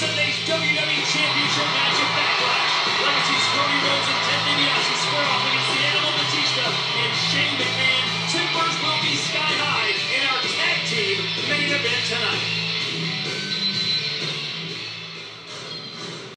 Sunday's WWE Championship match at Backlash. Legacy's Cody Rhodes and Ted DiBiase square off against the Animal Batista and Shane McMahon. Timbers will be sky high in our tag team main event tonight.